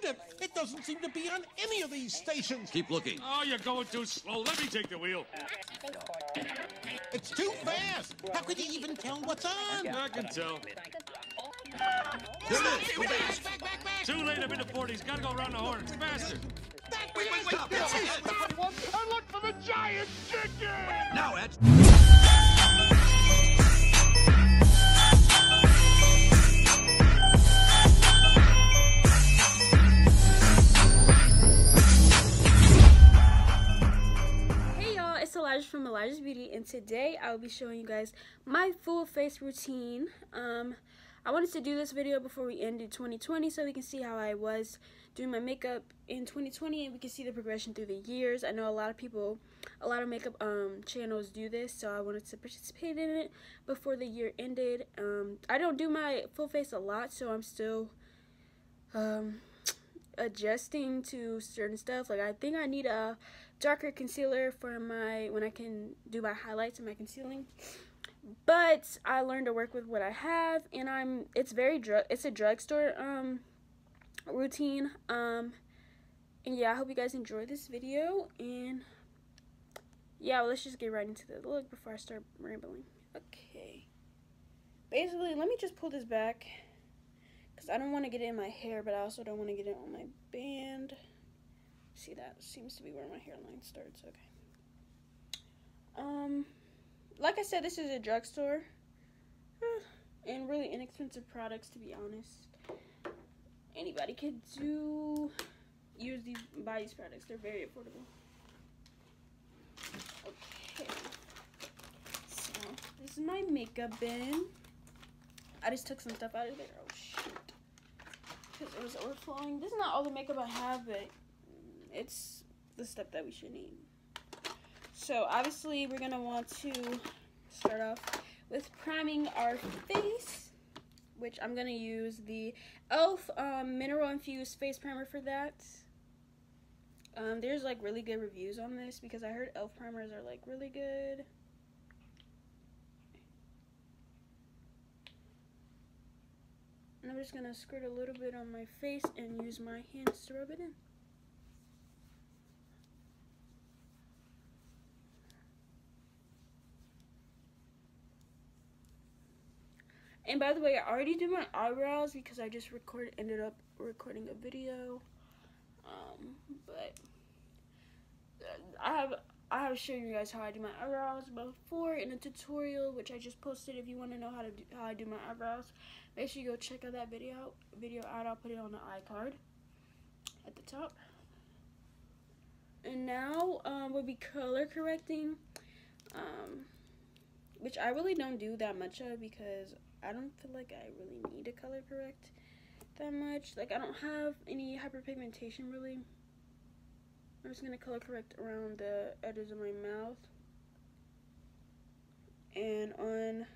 find it. It doesn't seem to be on any of these stations. Keep looking. Oh, you're going too slow. Let me take the wheel. It's too fast. How could you even tell what's on? I can tell. There it is. Go back. Back, back, back. Too late. I'm in the 40s. Gotta go around the horn. It's faster. Back, Wait, wait, stop. This is- Stop. And look for the giant chicken! Now, Ed. Alijah from Alijah's Beauty, and today I will be showing you guys my full face routine. Um, I wanted to do this video before we ended 2020 so we can see how I was doing my makeup in 2020 and we can see the progression through the years. I know a lot of people, a lot of makeup um, channels do this, so I wanted to participate in it before the year ended. Um, I don't do my full face a lot, so I'm still um, adjusting to certain stuff. Like I think I need a darker concealer for my when I can do my highlights and my concealing. But I learned to work with what I have, and I'm it's very drug it's a drugstore um routine um and yeah I hope you guys enjoy this video and yeah well, let's just get right into the look before I start rambling. Okay, basically let me just pull this back because I don't want to get it in my hair, but I also don't want to get it on my band. See, that seems to be where my hairline starts. Okay. Um, like I said, this is a drugstore. And really inexpensive products, to be honest. Anybody could do use these buy these products. They're very affordable. Okay. So this is my makeup bin. I just took some stuff out of there. Oh shoot. Because it was overflowing. This is not all the makeup I have, but it's the stuff that we should need. So obviously we're gonna want to start off with priming our face, which I'm gonna use the e.l.f. Um, mineral infused face primer for that. Um, there's like really good reviews on this because I heard e.l.f. primers are like really good. And I'm just gonna squirt a little bit on my face and use my hands to rub it in. And by the way, I already did my eyebrows because I just recorded ended up recording a video. Um, but uh, I have I have shown you guys how I do my eyebrows before in a tutorial, which I just posted. If you want to know how to do, how I do my eyebrows, make sure you go check out that video video out. I'll put it on the iCard at the top. And now um, we'll be color correcting, um, which I really don't do that much of because I don't feel like I really need to color correct that much. Like I don't have any hyperpigmentation really. I'm just gonna color correct around the edges of my mouth and on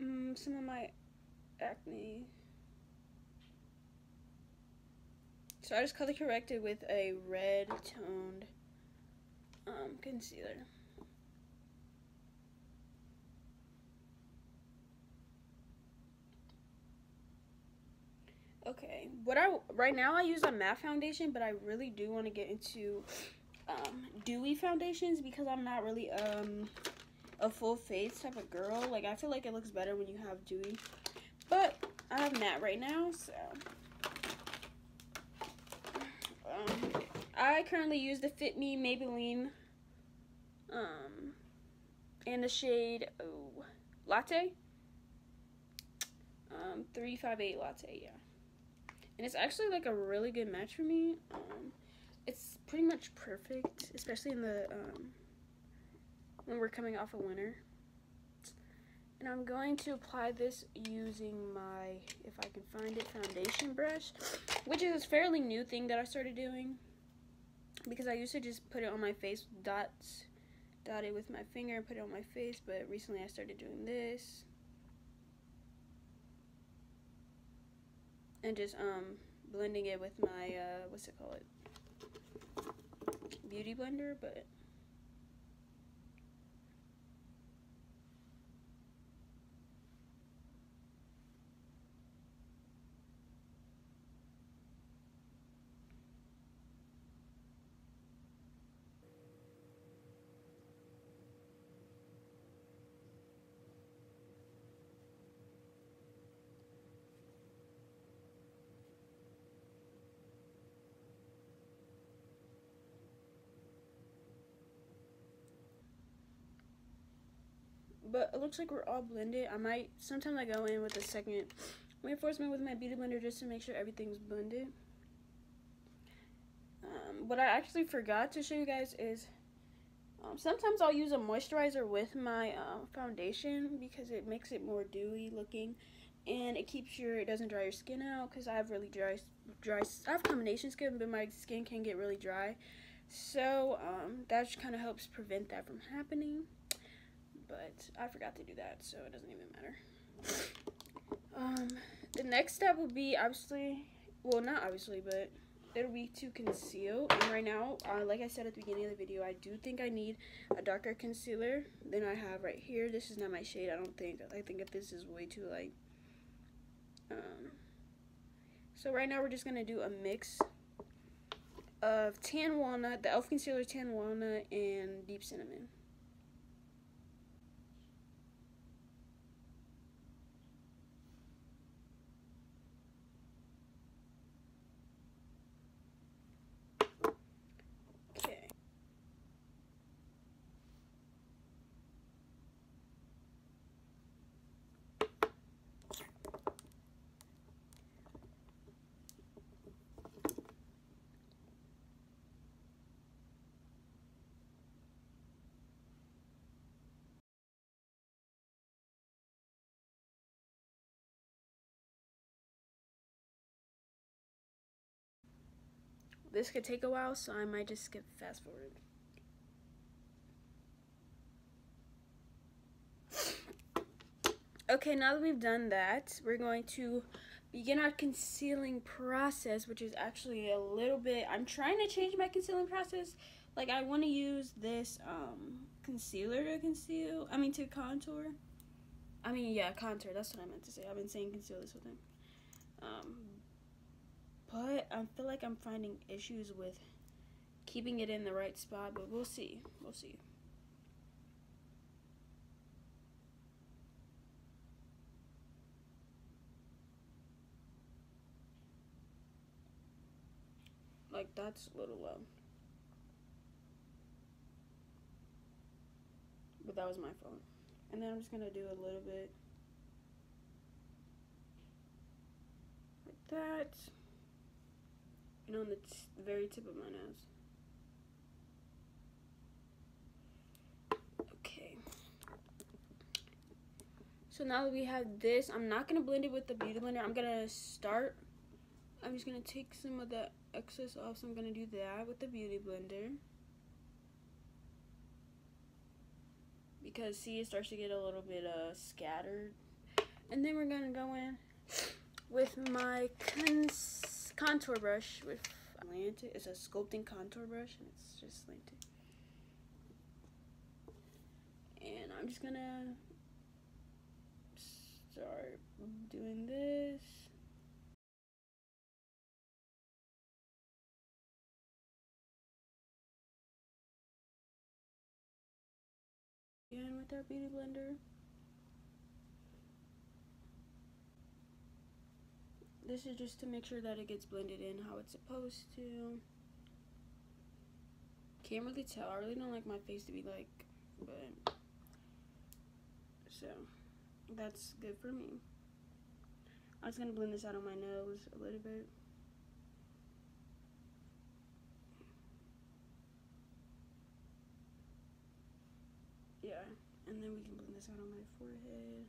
um, some of my acne. So I just color corrected with a red toned um, concealer. Okay, what I right now I use a matte foundation, but I really do want to get into um, dewy foundations because I'm not really um a full face type of girl. Like I feel like it looks better when you have dewy, but I have matte right now, so. Um, I currently use the Fit Me Maybelline um in the shade oh latte? Um 358 latte yeah and it's actually like a really good match for me. Um, it's pretty much perfect, especially in the um, when we're coming off of winter. And I'm going to apply this using my, if I can find it, foundation brush, which is a fairly new thing that I started doing because I used to just put it on my face, dots, dot it with my finger and put it on my face, but recently I started doing this. And just um blending it with my uh what's it called? Beauty blender but but it looks like we're all blended. I might, sometimes I go in with a second reinforcement with my beauty blender just to make sure everything's blended. Um, what I actually forgot to show you guys is um, sometimes I'll use a moisturizer with my uh, foundation because it makes it more dewy looking and it keeps your it doesn't dry your skin out because I have really dry dry I have combination skin but my skin can get really dry so um, that kind of helps prevent that from happening but I forgot to do that so it doesn't even matter um, the next step will be obviously well not obviously but it'll be to conceal and right now uh, like I said at the beginning of the video I do think I need a darker concealer than I have right here this is not my shade I don't think I think that this is way too light um, so right now we're just going to do a mix of tan walnut, the e.l.f. concealer tan walnut, and deep cinnamon. This could take a while, so I might just skip fast forward. Okay, now that we've done that, we're going to begin our concealing process, which is actually a little bit, I'm trying to change my concealing process. Like, I want to use this um, concealer to conceal, I mean, to contour. I mean, yeah, contour, that's what I meant to say. I've been saying conceal this whole thing. Um, but I feel like I'm finding issues with keeping it in the right spot, but we'll see. We'll see. Like, that's a little low. But that was my phone. And then I'm just going to do a little bit like that and on the very tip of my nose. Okay. So now that we have this, I'm not going to blend it with the Beauty Blender. I'm going to start, I'm just going to take some of the excess off. So I'm going to do that with the Beauty Blender. Because see, it starts to get a little bit uh, scattered. And then we're going to go in with my cons contour brush with Atlantic. It's a sculpting contour brush, and it's just slanted. And I'm just gonna start doing this. Again with our beauty blender. This is just to make sure that it gets blended in how it's supposed to. Can't really tell. I really don't like my face to be like, but so that's good for me. I'm just gonna blend this out on my nose a little bit. Yeah, and then we can blend this out on my forehead.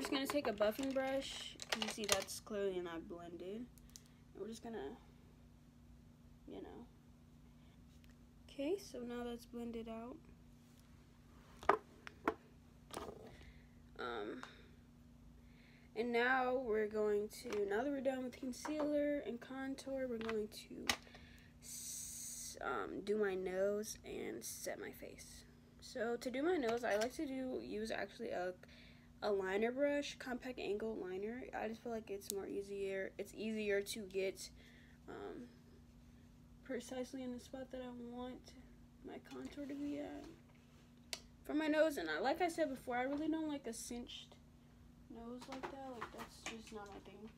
We're just going to take a buffing brush. Because you see that's clearly not blended. And we're just going to, you know. Okay, so now that's blended out. Um, and now we're going to, now that we're done with concealer and contour, we're going to um, do my nose and set my face. So to do my nose, I like to do use actually a a liner brush, compact angle liner. I just feel like it's more easier. It's easier to get um, precisely in the spot that I want my contour to be at. For my nose, and I, like I said before, I really don't like a cinched nose like that. Like that's just not my thing.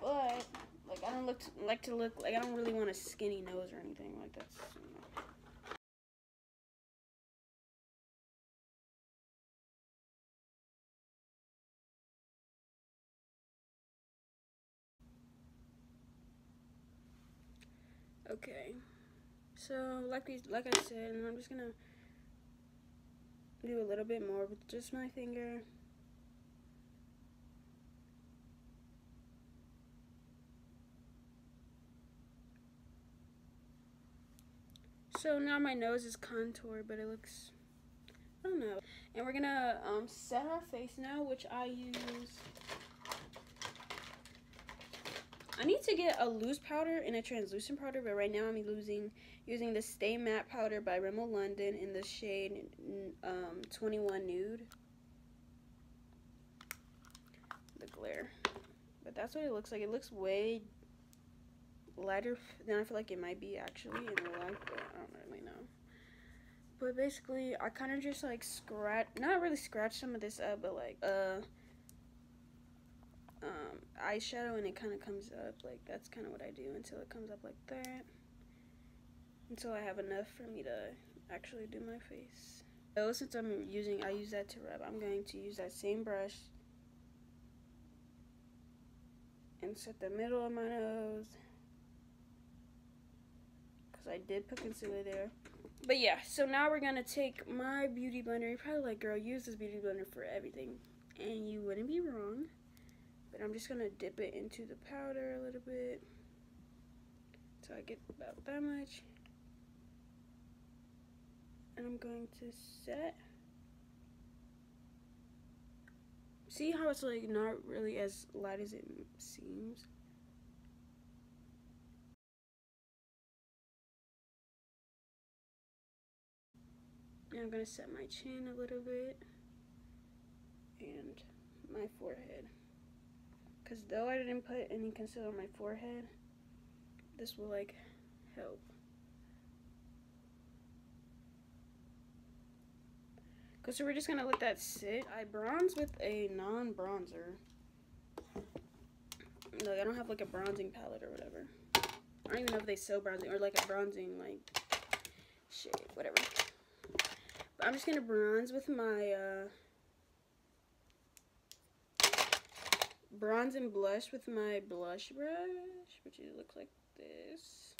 But like I don't look to, like to look like I don't really want a skinny nose or anything like that's. You know. Okay, so like we like I said, I'm just gonna do a little bit more with just my finger. So now my nose is contoured, but it looks, I don't know. And we're gonna um, set our face now, which I use. I need to get a loose powder and a translucent powder, but right now I'm using using the Stay Matte powder by Rimmel London in the shade um, 21 Nude. The glare. But that's what it looks like. It looks way lighter than I feel like it might be actually in real life, but I don't really know. But basically, I kind of just like scratch, not really scratch some of this up, but like, uh, um, eyeshadow and it kind of comes up, like that's kind of what I do until it comes up like that. Until I have enough for me to actually do my face. So since I'm using, I use that to rub, I'm going to use that same brush and set the middle of my nose because I did put concealer there. But yeah, so now we're to take my beauty blender. You're probably like, girl, use this beauty blender for everything. And you wouldn't be wrong. But I'm just going to dip it into the powder a little bit. So I get about that much. And I'm going to set. See how it's like not really as light as it seems? And I'm going to set my chin a little bit and my forehead. Because though I didn't put any concealer on my forehead, this will like help. Cause so we're just gonna let that sit. I bronze with a non-bronzer. Like I don't have like a bronzing palette or whatever. I don't even know if they sell bronzing or like a bronzing like shade, whatever. But I'm just gonna bronze with my uh, bronze and blush with my blush brush, which looks like this.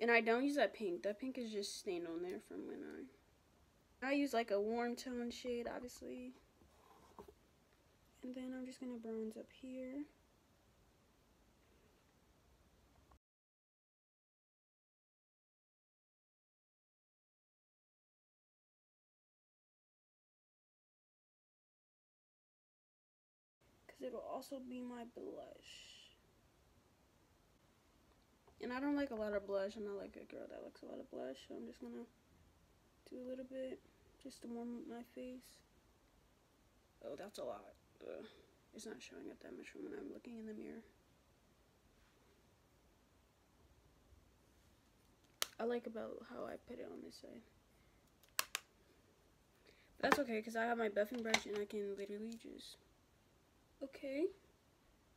And I don't use that pink. That pink is just stained on there from when I I use like a warm tone shade, obviously. And then I'm just going to bronze up here. Because it'll also be my blush. And I don't like a lot of blush. I'm not like a girl that likes a lot of blush. So I'm just going to do a little bit just to warm up my face. Oh, that's a lot. Ugh. It's not showing up that much when I'm looking in the mirror. I like about how I put it on this side. But that's okay, because I have my buffing brush and I can literally just... Okay.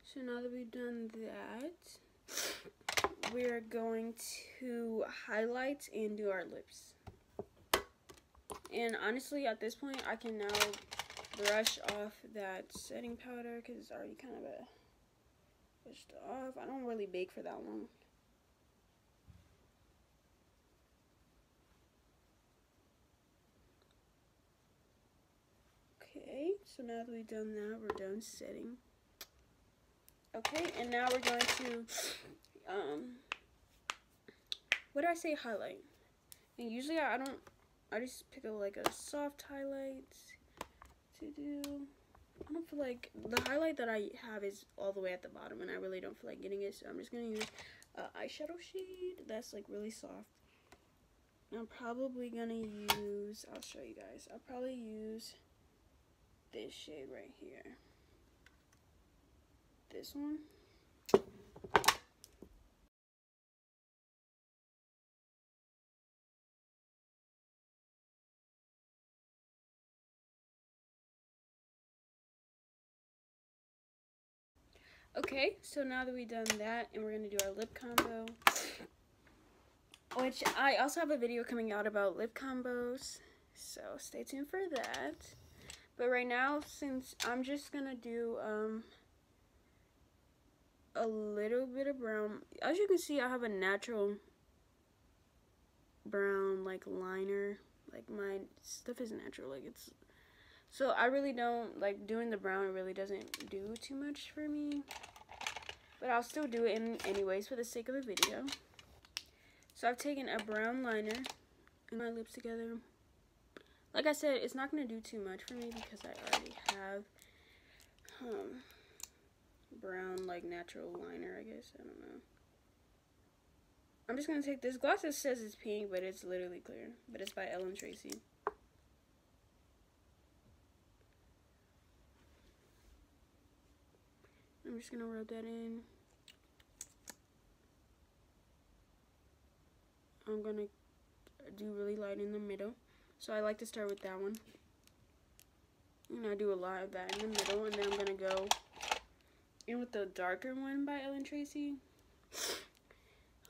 So now that we've done that, we're going to highlight and do our lips. And honestly, at this point, I can now brush off that setting powder because it's already kind of uh, a pushed off. I don't really bake for that long. Okay, so now that we've done that, we're done setting. Okay, and now we're going to, um, what did I say, highlight? And usually I don't I just pick a, like a soft highlight to do. I don't feel like the highlight that I have is all the way at the bottom and I really don't feel like getting it so I'm just going to use an eyeshadow shade that's like really soft. I'm probably going to use, I'll show you guys, I'll probably use this shade right here. This one. Okay, so now that we've done that, and we're going to do our lip combo, which I also have a video coming out about lip combos, so stay tuned for that. But right now, since I'm just gonna do um a little bit of brown, as you can see, I have a natural brown like liner. Like my stuff is natural, like it's so I really don't, like, doing the brown really doesn't do too much for me. But I'll still do it in anyways for the sake of the video. So I've taken a brown liner and my lips together. Like I said, it's not going to do too much for me because I already have um, brown, like, natural liner, I guess. I don't know. I'm just going to take this gloss that says it's pink, but it's literally clear. But it's by Ellen Tracy. I'm just gonna rub that in. I'm gonna do really light in the middle. So I like to start with that one. And I do a lot of that in the middle. And then I'm gonna go in with the darker one by Ellen Tracy.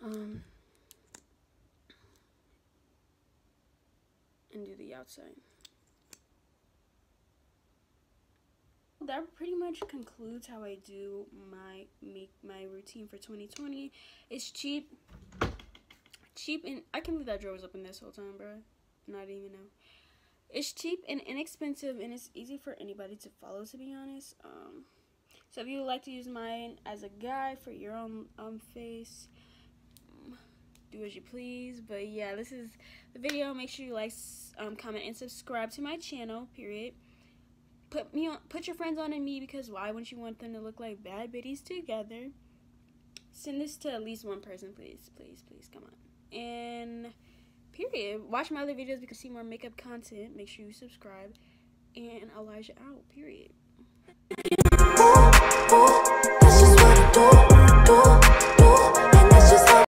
Um, and do the outside. that pretty much concludes how I do my make my routine for 2020. It's cheap, cheap, and I can leave that drawers open this whole time, bro. Not even know. It's cheap and inexpensive, and it's easy for anybody to follow. To be honest, um, so if you would like to use mine as a guide for your own um face, do as you please. But yeah, this is the video. Make sure you like, um, comment, and subscribe to my channel. Period put me on put your friends on and me because why wouldn't you want them to look like bad biddies together send this to at least one person please please please come on and period. Watch my other videos because see more makeup content. Make sure you subscribe. And Alijah out period